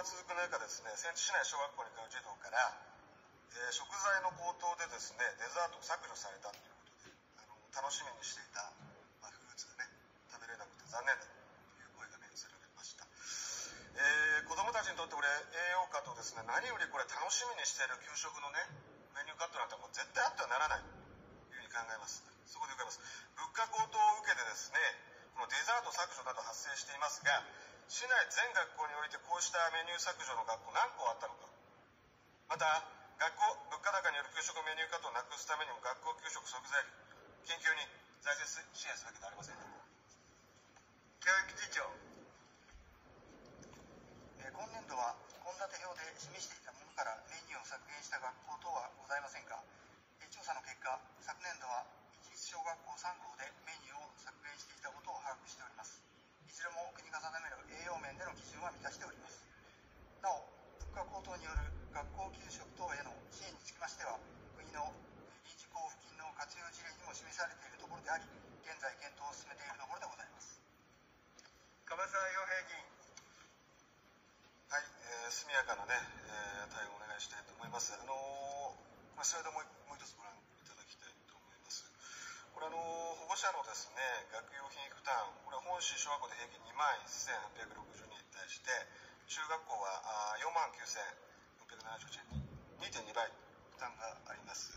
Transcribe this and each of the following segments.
が続く中ですね仙台市内小学校に通う児童から、えー、食材の高騰でですねデザートを削除されたということであの楽しみにしていた、まあ、フルーツがね食べれなくて残念だという声がね寄せられました、えー、子どもたちにとってこれ栄養価とですね何よりこれ楽しみにしている給食のねメニューカットなんてもう絶対あってはならない。というふうに考えます。そこで伺います。物価高騰を受けてですねこのデザート削除など発生していますが市内全学校においてこうしたメニュー削除の学校何校あったのか。また学校物価高による給食メニューカットをなくすためにも学校給食即材研究に財政支援すべきではありません教育次長、え、今年度は献立表で示していたものからメニューを削減した学校等はございませんが、え、調査の結果昨年度は一律小学校3校でメニューを削減していたことを把握しておりますいずれも国が定める栄養面での基準は満たしておりますなお物価高騰による学校給食等への支援につきましては国の臨時交付金の活用事例にも示されているところであり現在検討を進めているところでございます樺沢洋平議員はい、えー、速やかなね、えー、対応をお願いしたいと思います。あのー、まあ、スライドももう一つご覧いただきたいと思います。これあの保護者のですね学用品負担これは本市小学校で平均2万1860人に対して中学校は4万9678円2.2倍負担があります。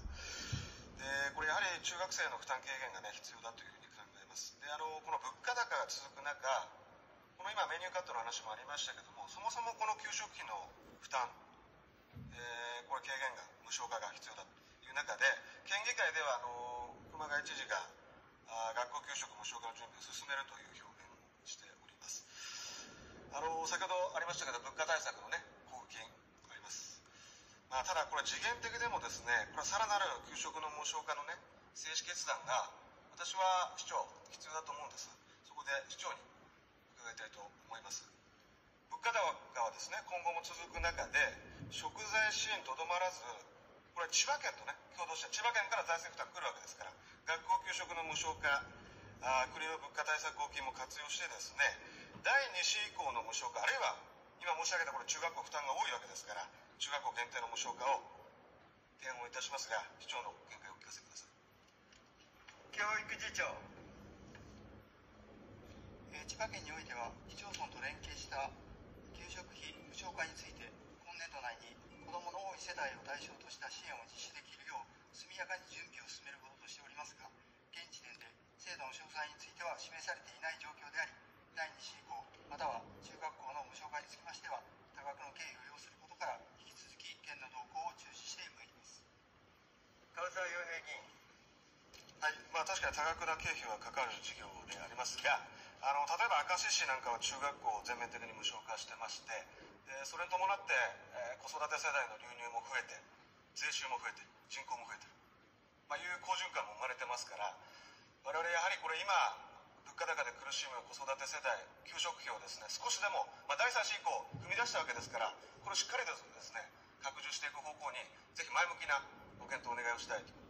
でこれやはり中学生の負担軽減がね必要だというふうに考えます。であのこの物価高が続く中今メニューカットの話もありましたけどもそもそもこの給食費の負担、えー、これ軽減が無償化が必要だという中で県議会ではあの熊谷知事があ学校給食無償化の準備を進めるという表現をしております。あの先ほどありましたけど物価対策のね交付金あります、まあ、ただこれ次元的でもですねこれはさらなる給食の無償化のね正式決断が私は市長必要だと思うんです。そこで市長に伺いたいと思います。物価高はですね今後も続く中で食材支援とどまらずこれは千葉県とね共同して千葉県から財政負担来るわけですから学校給食の無償化あ国の物価対策公金も活用してですね第2子以降の無償化あるいは今申し上げたこれ中学校負担が多いわけですから中学校限定の無償化を提案をいたしますが市長の見解をお聞かせください。教育次長。千葉県においては市町村と連携した給食費無償化について今年度内に子どもの多い世代を対象とした支援を実施できるよう速やかに準備を進めることとしておりますが現時点で制度の詳細については示されていない状況であり第2子以降または中学校の無償化につきましては多額の経費を要することから引き続き県の動向を注視してまいります。樺沢洋平議員。はい。まあ確かに多額な経費はかかる事業でありますがあの例えば明石市なんかは中学校を全面的に無償化してましてでそれに伴って、えー、子育て世代の流入も増えて税収も増えて人口も増えてる、まあ、いう好循環も生まれてますから我々やはりこれ今物価高で苦しむ子育て世代給食費をですね少しでも、まあ、第3子以降踏み出したわけですからこれをしっかりとですね拡充していく方向にぜひ前向きなご検討をお願いをしたいと。